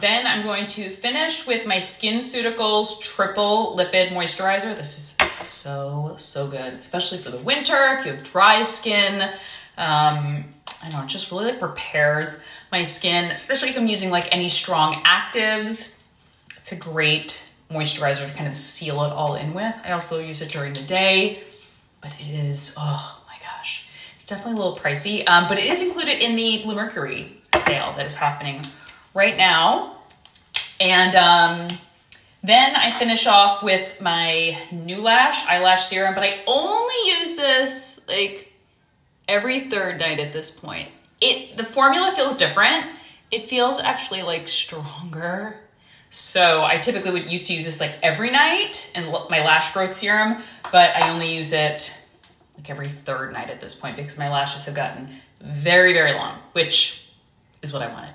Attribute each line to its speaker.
Speaker 1: Then I'm going to finish with my SkinCeuticals Triple Lipid Moisturizer. This is so, so good, especially for the winter, if you have dry skin. Um, I know, it just really like prepares my skin, especially if I'm using like any strong actives. It's a great moisturizer to kind of seal it all in with. I also use it during the day, but it is, oh my gosh, it's definitely a little pricey, um, but it is included in the Bluemercury sale that is happening right now. And um, then I finish off with my Neulash eyelash serum, but I only use this like every third night at this point. It the formula feels different. It feels actually like stronger. So I typically would used to use this like every night and my lash growth serum, but I only use it like every third night at this point because my lashes have gotten very, very long, which is what I wanted.